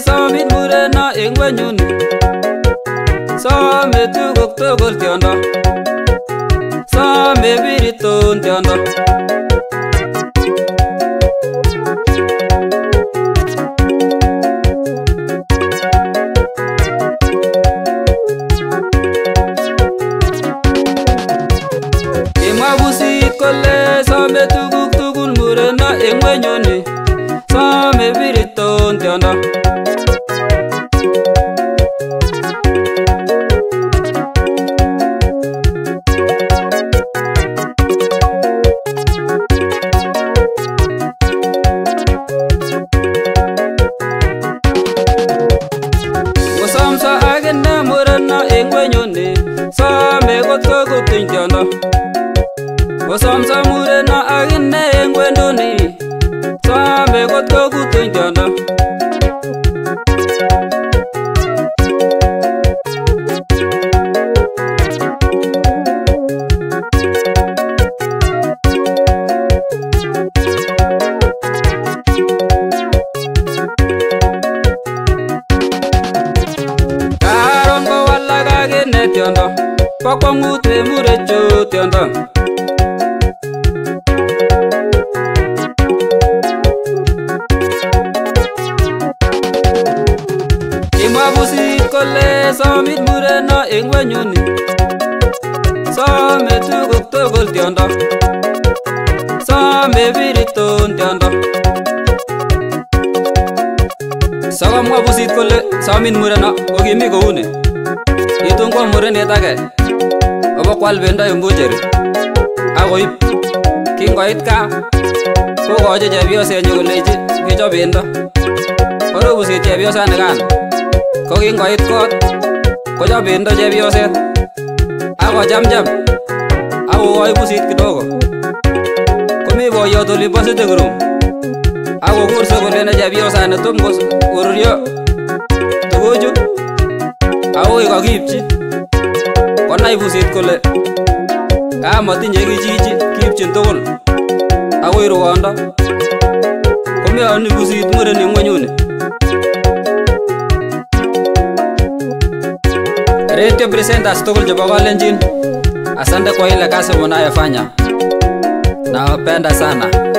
somit mureno eng ngwenyun some tukuk tugul tiondo some biritun tiondo Thank you kosomso mureno agine eng kwenduni sombe kotkokutunjondo Yeah, no kwa kwangut we murecho tiondo kimwa pusit kole somit mureno eng wenyuni some tukuk tugul tiondo some piriton tiondo sokomwa pusit kole somit mureno kokimi kouni itun kwo murenet age kobo kwal bendo en bucheri akoib kingoit gaa kokochi chepyosenyu kolechi kechop bendo korobusit chepyosanikan ko kingoit kot kochop bendo chepyoset akochamcham akokoi pusit kidogo komi boyot olimbo sitting room akokurse kolene chepyosani tom koruryo tuguchu akoi kokiipchi kanai pusit kole kamatinye kichichi chichi kiipchin tugul akoi rwondo komeoni pusit muren ing'wenyuni Radio presenters tugul chebo Kalenjin, asante kwa ile kazi mnayofanya, nawapenda sana.